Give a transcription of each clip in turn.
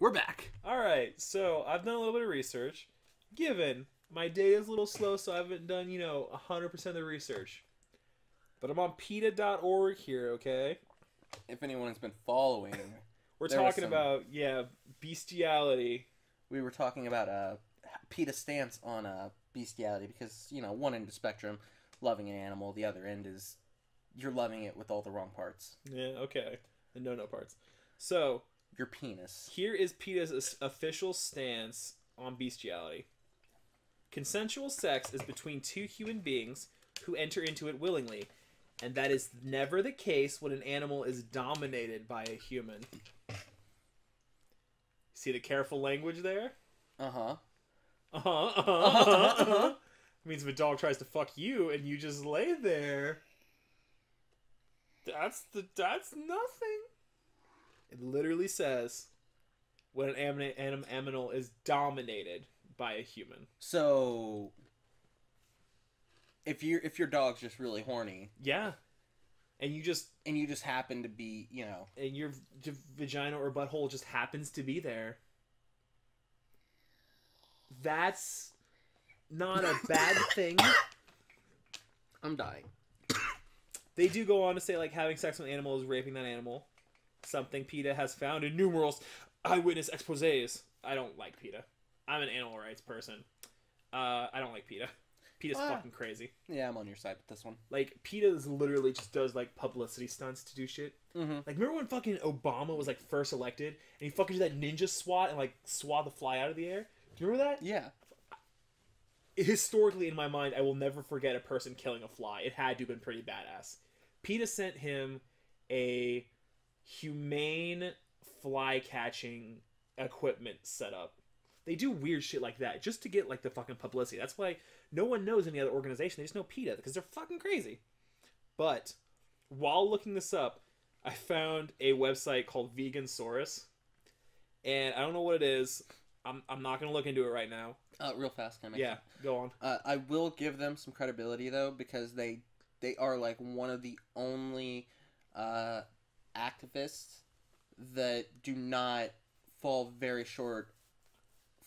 We're back. All right, so I've done a little bit of research. Given my day is a little slow, so I haven't done, you know, 100% of the research. But I'm on PETA.org here, okay? If anyone has been following, We're There was talking some- about, yeah, bestiality. we were talking about uh, PETA stance on uh, bestiality because, you know, one end of the spectrum, loving an animal, the other end is you're loving it with all the wrong parts. Yeah, okay. And no no parts. So, Your penis. here is PETA's official stance on bestiality. Consensual sex is between two human beings who enter into it willingly, and that is never the case when an animal is dominated by a human. See the careful language there? Uh huh. Uh-huh, uh-huh, uh-huh, uh-huh. Means if a dog tries to fuck you and you just lay there, that's the that's nothing. It literally says when an anim- anim- animal is dominated by a human. So, if you if your dog's just really horny Yeah, and you just and you just happen to be, you know, and your v- vagina or butthole just happens to be there. That's not a bad thing. I'm dying. They do go on to say like having sex with an animal is raping that animal. Something PETA has found in numerous eyewitness exposés. I don't like PETA. I'm an animal rights person. Uh, I don't like PETA. PETA's Ah. fucking crazy. Yeah, I'm on your side with this one. Like PETA literally just does like publicity stunts to do shit. Mm-hmm. Like remember when fucking Obama was like first elected and he fucking did that ninja swat and like swat the fly out of the air? Do you remember that? Yeah. historically in my mind, I will never forget a person killing a fly. It had to have been pretty badass. PETA sent him a humane fly catching equipment setup. They do weird shit like that just to get like the fucking publicity. That's why no one knows any other organization. They just know PETA because they're fucking crazy. But while looking this up, I found a website called Vegansaurus. And I don't know what it is. I'm, I'm not going to look into it right now. Uh, real fast, can I make Yeah, go on. Uh, I will give them some credibility though because they they are like one of the only uh, activists that do not fall very short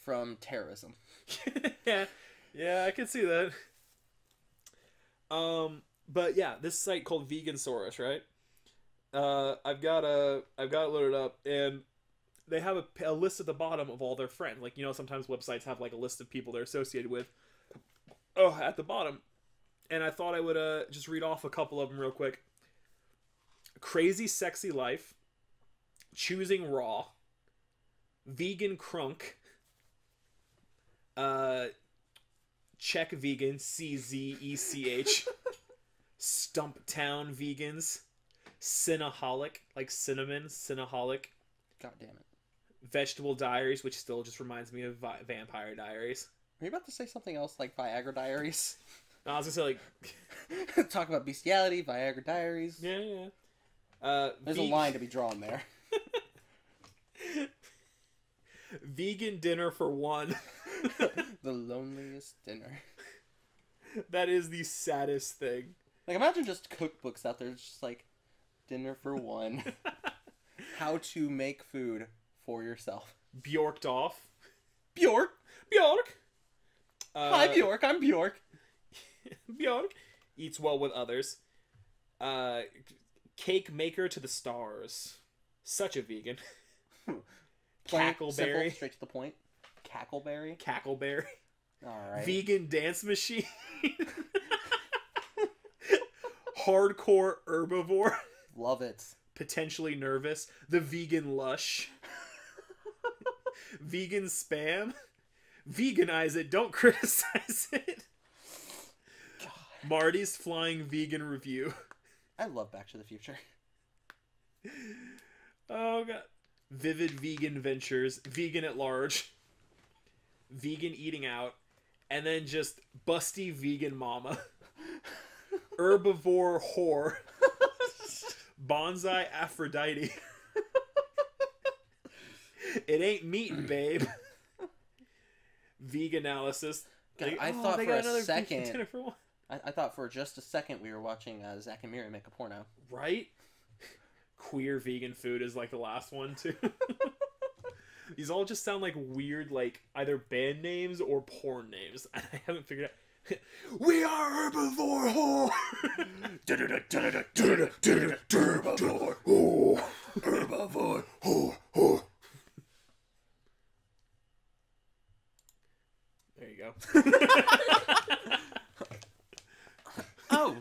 from terrorism. yeah, yeah, I can see that. Um, but yeah, this site called Vegan Vegansaurus, right? Uh, I've got a, I've got it loaded up, and they have a, a list at the bottom of all their friends. Like you know, sometimes websites have like a list of people they're associated with. Oh, at the bottom, and I thought I would uh just read off a couple of them real quick. Crazy sexy life, choosing raw, vegan crunk, uh, Czech vegan, C Z E C H, Stumptown vegans, Cinnaholic, like cinnamon, Cinnaholic, God damn it! Vegetable Diaries, which still just reminds me of Vi- Vampire Diaries. Are you about to say something else like Viagra Diaries? No, I was gonna say like, Talk about bestiality, Viagra Diaries. yeah, yeah. Uh, There's a line to be drawn there. vegan dinner for one. the loneliest dinner. that is the saddest thing. Like imagine just cookbooks out there, it's just like dinner for one. How to make food for yourself. Bjorked off. Bjork. Bjork. Uh, Hi Bjork. I'm Bjork. Bjork eats well with others. Uh, cake maker to the stars. Such a vegan. Hmm. Simple, Cackleberry. straight to the point. Cackleberry. Cackleberry. All right. Vegan dance machine. Hardcore herbivore. Love it. Potentially nervous. The vegan lush. vegan spam. Veganize it. Don't criticize it. Marty's flying vegan review. I love Back to the Future. Oh god. Vivid vegan ventures, vegan at large, vegan eating out, and then just busty vegan mama, herbivore whore, bonsai Aphrodite. it ain't meat, babe. Veganalisis. God, They- I oh, thought for a another vegan second. Dinner for one. I, I thought for just a second we were watching uh, Zack and Miri make a porno. Right? Queer vegan food is like the last one too. These all just sound like weird, like either band names or porn names. I haven't figured out. we are herbivore whore. Herbivore. Herbivore. Oh. there you go.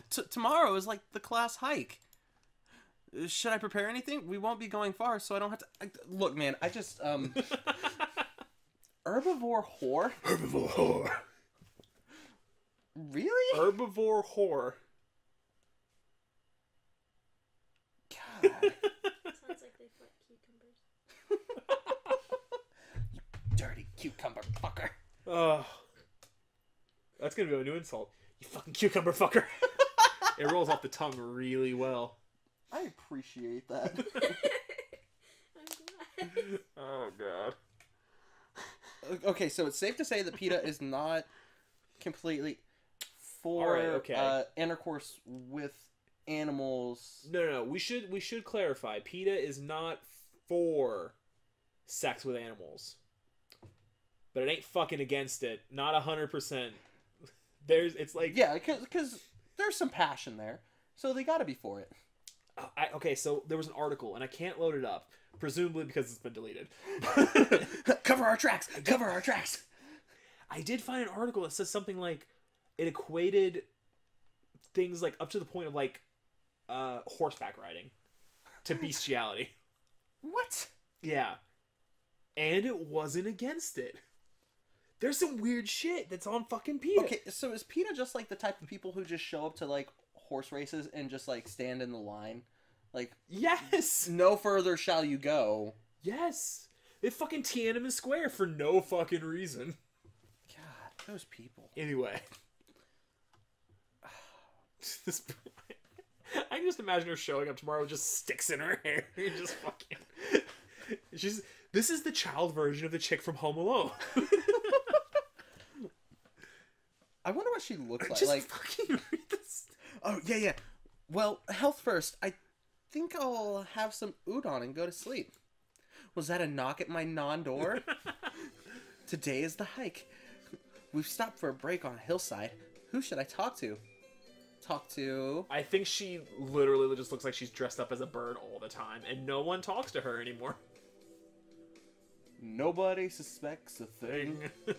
T- tomorrow is like the class hike. Should I prepare anything? We won't be going far, so I don't have to. I, look, man, I just um. herbivore whore. herbivore whore. Really? Herbivore whore. God. Sounds like they fuck cucumbers. You dirty cucumber fucker. Oh, that's gonna be a new insult. You fucking cucumber fucker. It rolls off the tongue really well. I appreciate that. I'm glad. Oh god. okay, so it's safe to say that PETA is not completely for Alright, okay. uh, intercourse with animals. No, no, no. We should we should clarify. PETA is not for sex with animals, but it ain't fucking against it. Not a hundred percent. There's it's like Yeah, because there's some passion there, so they got to be for it. Uh, I, okay. So there was an article and I can't load it up, presumably because it's been deleted. cover our tracks. Cover our tracks. I did find an article that says something like it equated things like up to the point of like uh horseback riding to bestiality. What? Yeah. And it wasn't against it. There's some weird shit that's on fucking PETA. Okay, so is PETA just like the type of people who just show up to like horse races and just like stand in the line? Like, Yes. no further shall you go. Yes. They fucking Tiananmen Square for no fucking reason. God, those people. Anyway. this I can just imagine her showing up tomorrow with just sticks in her hair. and just fucking She's this is the child version of the chick from Home Alone. I wonder what she looks like. just like, fucking read this. oh yeah, yeah. Well, health first. I think I'll have some udon and go to sleep. Was that a knock at my non-door? Today is the hike. We've stopped for a break on a hillside. Who should I talk to? Talk to. I think she literally just looks like she's dressed up as a bird all the time, and no one talks to her anymore. Nobody suspects a thing.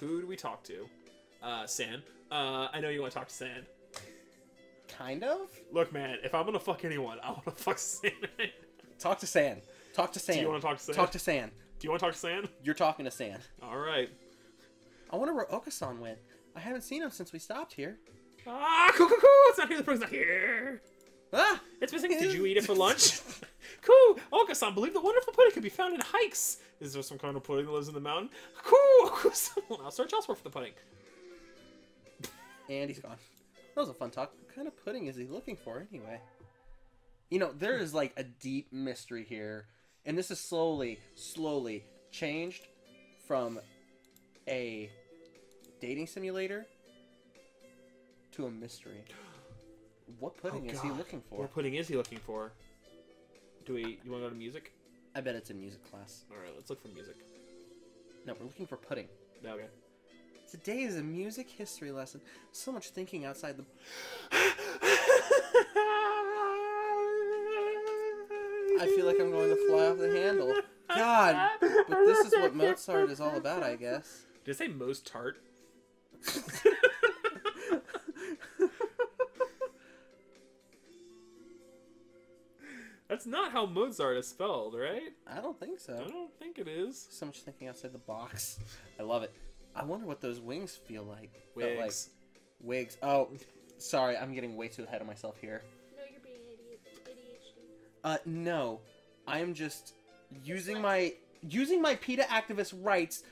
Who do we talk to? Uh, San. Uh, I know you want to talk to San. Kind of. Look, man, if I'm gonna fuck anyone, I want to fuck San. Talk to San. Talk to San. do you want to talk to San? Talk to San. Do you want to talk to San? You're talking to San. All right. I wonder where Okasan went. I haven't seen him since we stopped here. Ah, cool, cool, cool. It's not here. The person's not here. Ah! It's missing. Did you eat it for lunch? cool. Okasan, believe the wonderful pudding can be found in hikes. Is there some kind of pudding that lives in the mountain? Cool. Well, I'll search elsewhere for the pudding. And he's gone. That was a fun talk. What kind of pudding is he looking for anyway? You know, there is like a deep mystery here. And this is slowly, slowly changed from a dating simulator to a mystery. What pudding oh, is he Oh, looking for? What pudding is he looking for? Do we? You want to go to music? I bet it's in music class. All right, let's look for music. No, we're looking for pudding. Okay. Today is a music history lesson. So much thinking outside the. I feel like I'm going to fly off the handle. God, but this is what Mozart is all about, I guess. Did it say most tart? That's not how Mozart is spelled, right? I don't think so. I don't think it is. So much thinking outside the box. I love it. I wonder what those wings feel like. Felt like Wigs. wigs. Oh, sorry, I'm getting way too ahead of myself here. No, you're being idiot. ADHD. Uh, no, I am just using my using my PETA activist rights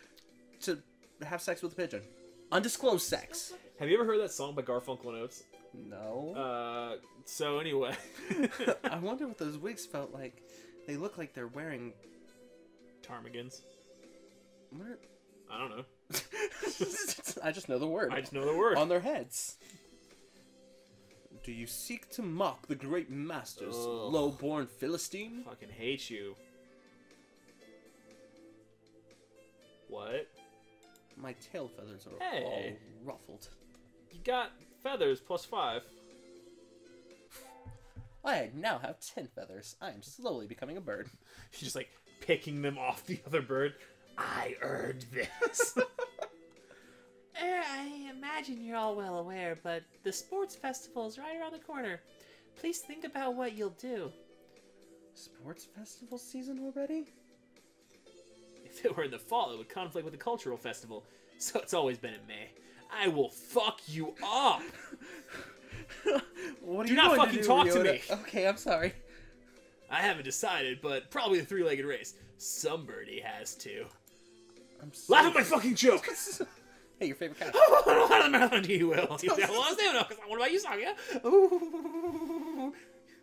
to have sex with a pigeon. Undisclosed sex. Have you ever heard that song by Garfunkel and Oates? No. Uh, so anyway. I wonder what those wigs felt like. They look like they're wearing ptarmigans. What. I don't know. I just know the word. I just know the word. On their heads. Do you seek to mock the great masters, Ugh. low-born Philistine? Fucking hate you. What? My tail feathers are hey. all ruffled. You got feathers plus five. I now have ten feathers. I am slowly becoming a bird. She's just like, picking them off the other bird. I earned this. Eh, I imagine you're all well aware, but the sports festival is right around the corner. Please think about what you'll do. Sports festival season already? if it were in the fall, it would conflict with the cultural festival. So it's always been in May. I will fuck you up. what are Do you not going fucking do, talk to me. Okay, I'm sorry. I haven't decided, but probably a three-legged race. Somebody has to. I'm so Laugh at my fucking joke. Hey, your favorite cat. How the marathon do you will? You know, well, no, no, what about you, Saga?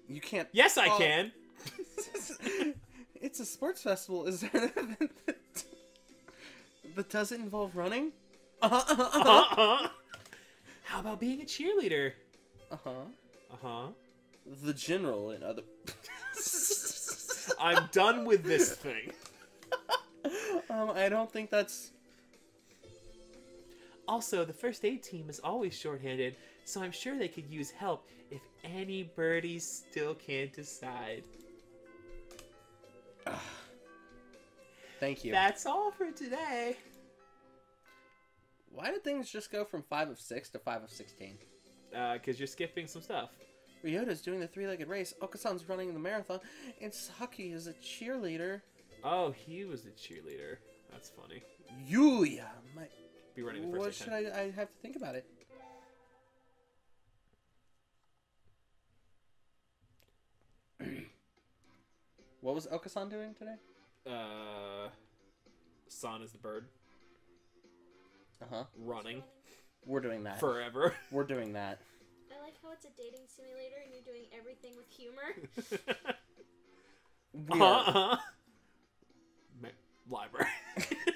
You can't. Yes, I Oh. can. it's a sports festival. Is there an event that, that doesn't involve running? Uh huh. Uh Uh-huh. How about being a cheerleader? Uh huh. Uh-huh. The general and other. I'm done with this thing. um, I don't think that's. Also, the first aid team is always shorthanded, so I'm sure they could use help if any birdies still can't decide. Thank you. That's all for today. Why did things just go from five of six to five of sixteen? Uh, because you're skipping some stuff. Ryota's doing the three-legged race. Okasan's running the marathon, and Saki is a cheerleader. Oh, he was a cheerleader. That's funny. Yuya, might Be running the first What should. I? I have to think about it. what was Okasan doing today? Uh, San is the bird. Uh huh. Running We're doing that. forever. We're doing that. I like how it's a dating simulator and you're doing everything with humor. We are- uh-huh. Ma- Library.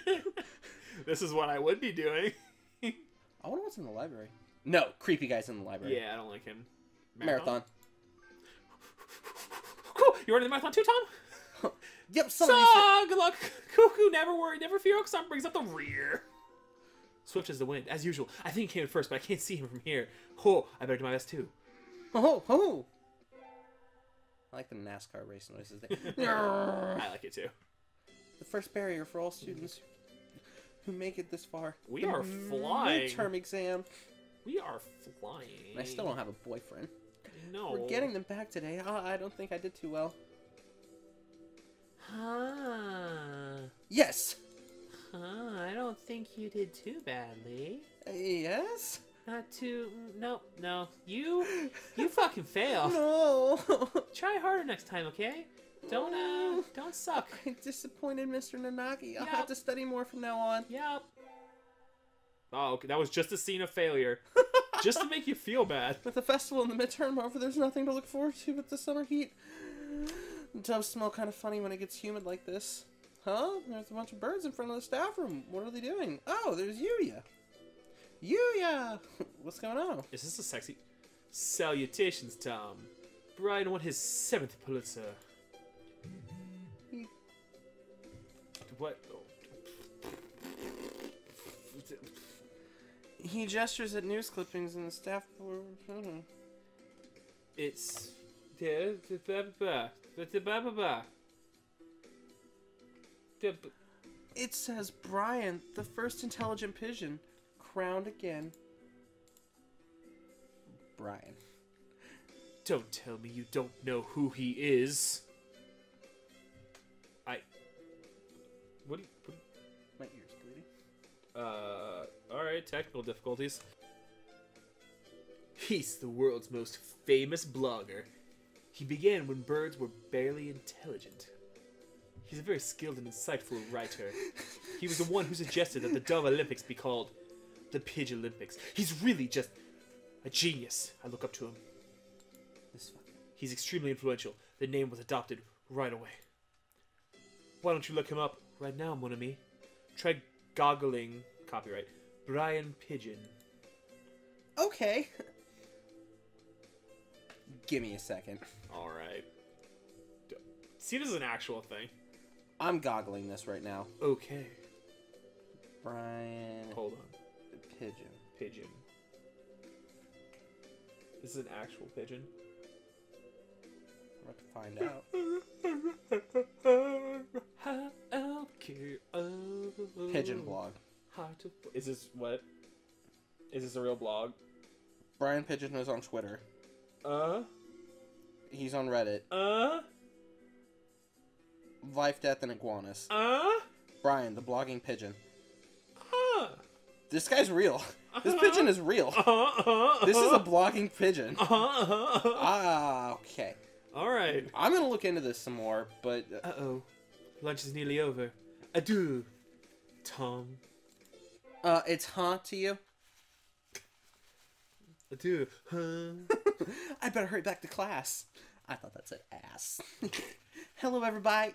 this is what I would be doing. I wonder what's in the library. No, creepy guys in the library. Yeah, I don't like him. Marathon. Cool. You running the marathon too, Tom? Yep. So, good luck. Cuckoo, never worry, never fear. Oxon brings up the rear. Swift as the wind, as usual. I think he came in first, but I can't see him from here. Oh, I better do my best too. Ho Oh, oh. I like the NASCAR race noises. There. I like it too. the first barrier for all students who make it this far. We The are flying. Midterm exam. We are flying. And I still don't have a boyfriend. No. We're getting them back today. Uh, I don't think I did too well. Huh. Yes. Huh. I don't think you did too badly. Uh, yes. Not too. No, no. You. You fucking fail. No. Try harder next time, okay? Don't uh. Don't suck. I disappointed Mr. Nanaki. I'll Yep. have to study more from now on. Yep. Oh, okay. That was just a scene of failure. just to make you feel bad. With the festival and the midterm over, there's nothing to look forward to but the summer heat. Doves smell kind of funny when it gets humid like this. Huh? There's a bunch of birds in front of the staff room. What are they doing? Oh, there's Yuya. Yuya! What's going on? Is this a sexy? Salutations, Tom. Brian won his seventh Pulitzer. He- What? He gestures at news clippings and the staff. hmm. It's. It says Brian, the first intelligent pigeon, crowned again. Brian. Don't tell me you don't know who he is. I. What? do you- what My ears bleeding. Uh, alright, technical difficulties. He's the world's most famous blogger. He began when birds were barely intelligent. He's a very skilled and insightful writer. He was the one who suggested that the Dove Olympics be called the Pidge Olympics. He's really just a genius. I look up to him. This. He's extremely influential. The name was adopted right away. Why don't you look him up right now, mon ami? Try goggling, copyright, Brian Pigeon. Okay. Give me a second. Alright. See, this is an actual thing. I'm goggling this right now. Okay. Brian Hold on. Pigeon. Pigeon. This is an actual pigeon. I'm about to find out. Pigeon blog. Is this what? Is this a real blog? Brian Pigeon is on Twitter. Uh, He's on Reddit. uh, Life, Death, and Iguanas. uh, Brian, the blogging pigeon. huh. This guy's real. This pigeon is real. Uh-huh, uh-huh, This is a blogging pigeon. Uh-huh, uh-huh. Ah, okay. All right. I'm gonna look into this some more, but uh, Uh-oh. Lunch is nearly over. Adieu, Tom. uh, it's huh to you. Adieu, huh? I better hurry back to class. I thought that said ass. Hello, everybody.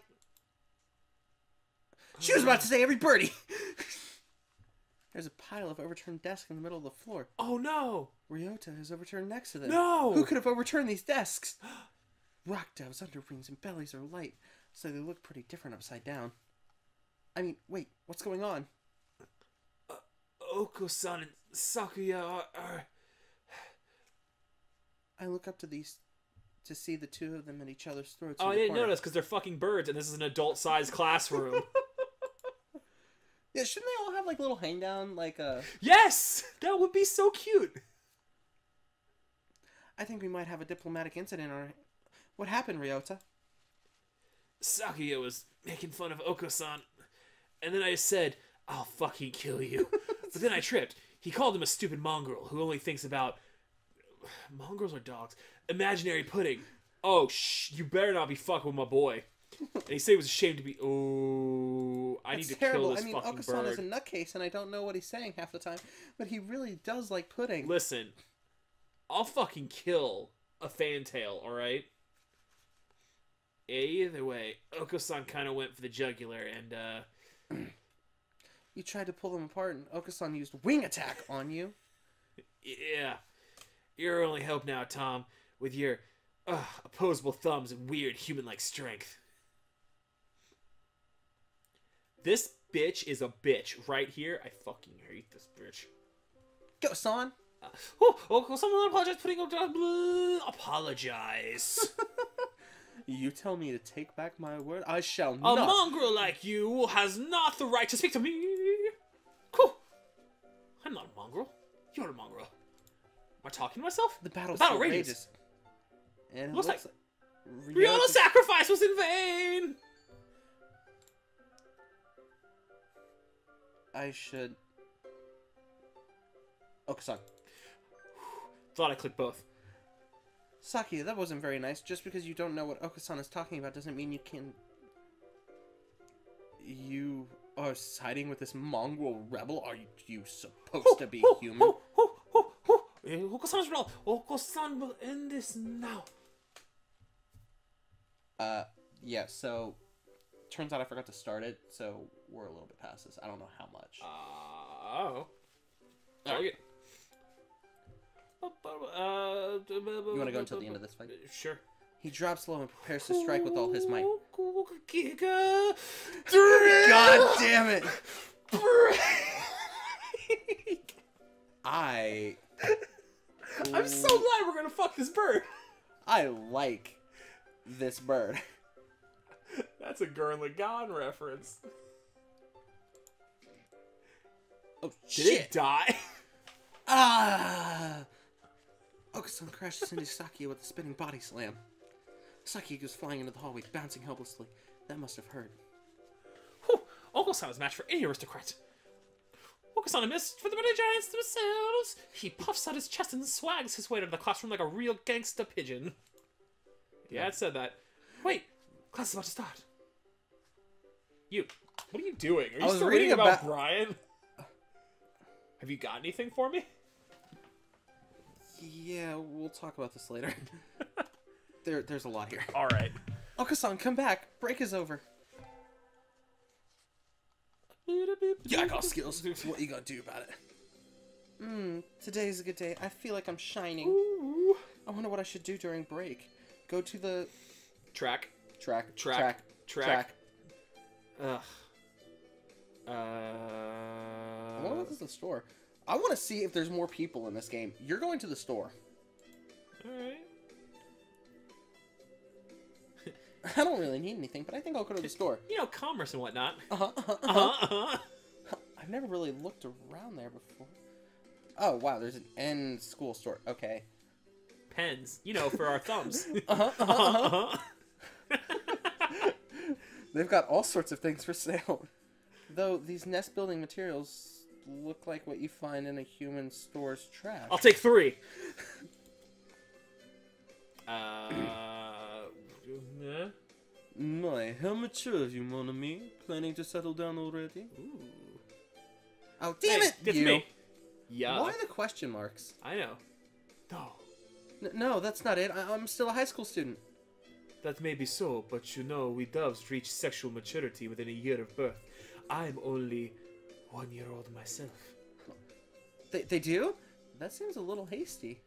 She was about to say every birdie. There's a pile of overturned desks in the middle of the floor. Oh no! Ryota has overturned next to them. No! Who could have overturned these desks? Rock doves, underwings, and bellies are light, so they look pretty different upside down. I mean, wait, what's going on? Uh, Oko-san and Sakuya are, are... I look up to these to see the two of them at each other's throats. Oh, I didn't corner. notice because they're fucking birds, and this is an adult-sized classroom. Yeah, shouldn't they all have like little hang down? Like, uh, yes, that would be so cute. I think we might have a diplomatic incident. Or what happened, Ryota? Sakuya was making fun of Oko-san, and then I said, "I'll fucking kill you." but then I tripped. He called him a stupid mongrel who only thinks about mongrels are dogs. Imaginary pudding. Oh, shh! You better not be fucking with my boy. And he said he was ashamed to be. Oh, I That's need to terrible. kill this I mean, fucking Okasan is a nutcase, and I don't know what he's saying half the time, but he really does like pudding. Listen, I'll fucking kill a fantail. All right. Either way, Oko-san kind of went for the jugular, and uh, You tried to pull them apart, and Okasan used wing attack on you. Yeah. You're only hope now, Tom, with your uh, opposable thumbs and weird human like strength. This bitch is a bitch right here. I fucking hate this bitch. Go, son. Uh, oh, oh, someone apologize. Putting up. Apologize. You tell me to take back my word. I shall a not. A mongrel like you has not the right to speak to me. Cool. I'm not a mongrel. You're a mongrel. Am I talking to myself? the battle, The battle rages. And it Looks looks, like- like, Ryota's sacrifice was in vain. I should. Okasan. Thought I clicked both. Saki, that wasn't very nice. Just because you don't know what Okasan is talking about doesn't mean you can. You are siding with this mongrel rebel? Are you, supposed to be human? Oh, oh, oh, oh. Oko-san's wrong. Oko-san will end this now. Uh, yeah, so. Turns out I forgot to start it, so we're a little bit past this. I don't know how much. Oh. Alright. Uh, You want to go until the end of this fight? Sure. He drops low and prepares to strike with all his might. Giga. God damn it! I. I'm so glad we're gonna fuck this bird. I like this bird. That's a Gurren Lagann reference. Oh Did shit! it die? Ah! Okasan crashes into Sakia with a spinning body slam. Sakia goes flying into the hallway, bouncing helplessly. That must have hurt. Whew, Oko-san is match for any aristocrat. Oko-san missed for the many giants themselves. He puffs out his chest and swags his way to the classroom like a real gangsta pigeon. Yeah, it said that. Wait, class is about to start. You, what are you doing? Are you I was still reading reading about about- Brian? Have you got anything for me? Yeah, we'll talk about this later. there, there's a lot here. All right. Okasan, come back. Break is over. Yeah, I got skills. What you gonna do about it? Hmm, today's a good day. I feel like I'm shining. Ooh. I wonder what I should do during break. Go to the Track. track, Track. track, Track. track. Ugh. Uh. Is the store? I want to see if there's more people in this game. You're going to the store. All right. I don't really need anything, but I think I'll go to the store. You know, commerce and whatnot. Uh-huh, uh-huh, Uh uh-huh. huh. Uh-huh. I've never really looked around there before. Oh, wow, there's an end school store. Okay. Pens. You know, for our thumbs. Uh-huh, uh-huh, uh-huh. Uh-huh. They've got all sorts of things for sale. Though these nest building materials look like what you find in a human store's trash. I'll take three. Uh. yeah. My, how mature of you, mon ami? Planning to settle down already? Ooh. Oh, damn Hey, it! It's you. me. Yeah. Why the question marks? I know. No. N- no, that's not it. I- I'm still a high school student. That may be so, but you know, we doves reach sexual maturity within a year of birth. I'm only one year old myself. They, they do? That seems a little hasty.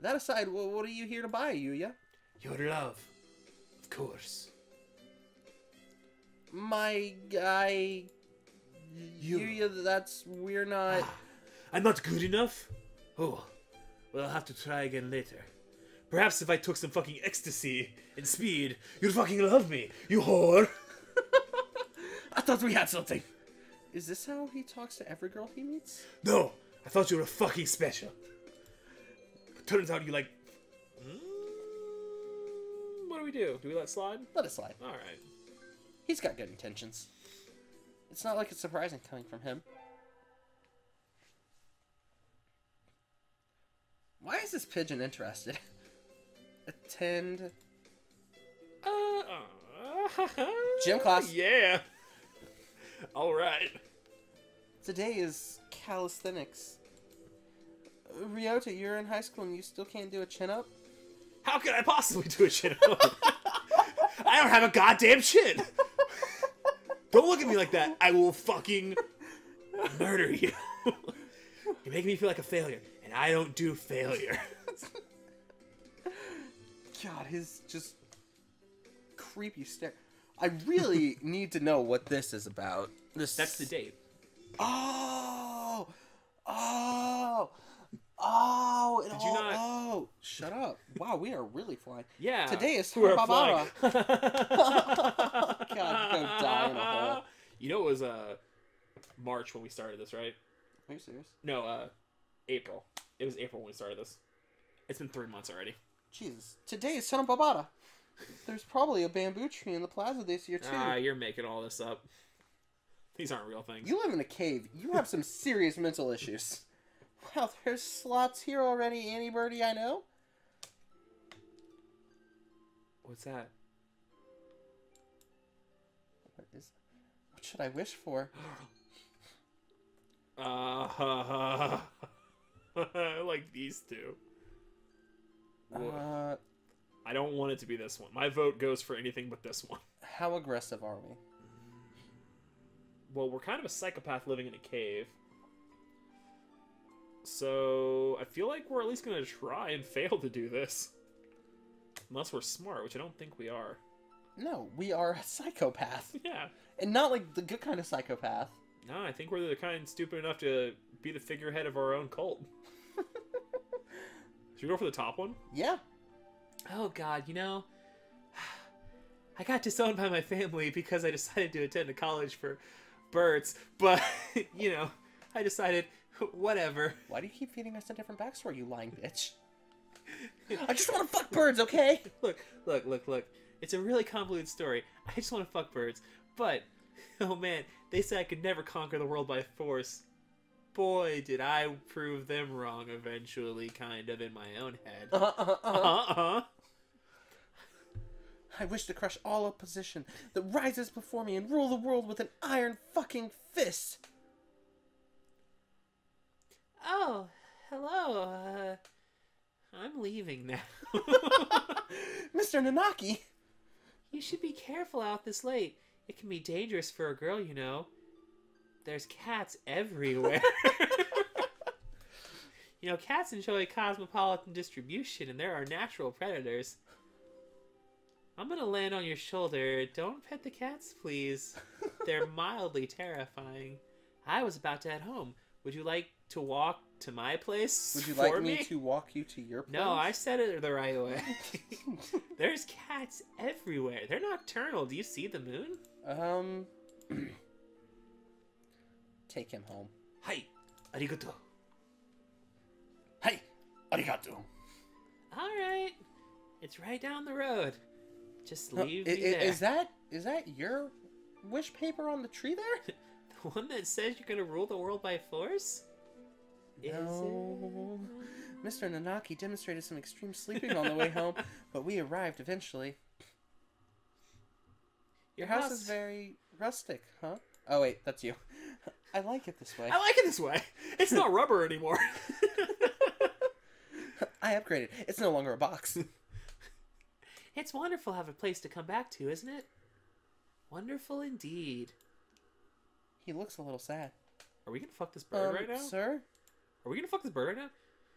That aside, wh- what are you here to buy, Yuya? Your love, of course. My guy. You. Yuya, that's. We're not. Ah, I'm not good enough? Oh, well, I'll have to try again later. Perhaps if I took some fucking ecstasy and speed, you'd fucking love me, you whore! I thought we had something. Is this how he talks to every girl he meets? No, I thought you were fucking special. But turns out you like. Mm, what do we do? Do we let it slide? Let it slide. Alright. He's got good intentions. It's not like it's surprising coming from him. Why is this pigeon interested? Attend. Uh, Gym class. Yeah. Alright. Today is calisthenics. Uh, Ryota, you're in high school and you still can't do a chin up? How could I possibly do a chin up? I don't have a goddamn chin. Don't look at me like that. I will fucking murder you. You're making me feel like a failure, and I don't do failure. God, his just creepy stare. I really need to know what this is about. This That's the date. Oh, oh, oh! Did you not- Oh, shut up! Wow, we are really flying. Yeah. Today is We're Barbara. God, go die in a hole. You know it was uh March when we started this, right? Are you serious? No, uh April. It was April when we started this. It's been three months already. Jesus, today is Son of Barbara. There's probably a bamboo tree in the plaza this year too. Ah, you're making all this up. These aren't real things. You live in a cave. You have some serious mental issues. Wow, there's slots here already, Annie Birdie. I know. What's that? What is? What should I wish for? Uh, I like these two. Uh, I don't want it to be this one. My vote goes for anything but this one. how aggressive are we? Well, we're kind of a psychopath living in a cave. So I feel like we're at least gonna try and fail to do this. Unless we're smart, which I don't think we are. No, we are a psychopath, Yeah. and not like the good kind of psychopath. No, I think we're the kind stupid enough to be the figurehead of our own cult. Should we go for the top one? Yeah. Oh God, you know, I got disowned by my family because I decided to attend a college for birds. But you know, I decided whatever. Why do you keep feeding us a different backstory, you lying bitch? I just want to fuck birds, okay? Look, look, look, look. It's a really convoluted story. I just want to fuck birds, but oh man, they said I could never conquer the world by force. Boy, did I prove them wrong eventually, kind of in my own head. Uh-huh, uh-huh, uh-huh. Uh-uh. I wish to crush all opposition that rises before me and rule the world with an iron fucking fist. Oh, hello. Uh, I'm leaving now. Mr. Nanaki. You should be careful out this late. It can be dangerous for a girl, you know. There's cats everywhere. you know, cats enjoy cosmopolitan distribution, and there are natural predators. I'm gonna land on your shoulder. Don't pet the cats, please. They're mildly terrifying. I was about to head home Would you like to walk to my place? Would you like me to walk you to your place? No, I said it the right way. There's cats everywhere. They're nocturnal. Do you see the moon? Um. take him home. Hi, arigato. Hey, arigato. All right, it's right down the road. Just leave i- me i- there. Is that is that your wish paper on the tree there? the one that says you're gonna rule the world by force? Is No. it? Mr. Nanaki demonstrated some extreme sleeping on the way home, but we arrived eventually. Your house is very rustic, huh? Oh wait, that's you. I like it this way. I like it this way. It's not rubber anymore. I upgraded. It's no longer a box. It's wonderful to have a place to come back to, isn't it? Wonderful indeed. he looks a little sad. Are we gonna fuck this bird Um, right now? sir? Are we gonna fuck this bird right now?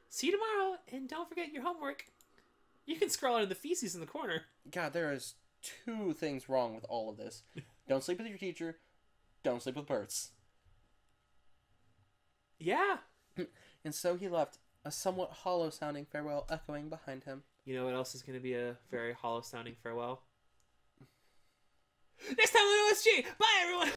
See you tomorrow, and don't forget your homework. You can scroll out in the feces in the corner. God, there is two things wrong with all of this. Don't sleep with your teacher. Don't sleep with birds. Yeah. And so he left, a somewhat hollow sounding farewell echoing behind him. You know what else is going to be a very hollow sounding farewell? Next time on OSG. Bye everyone.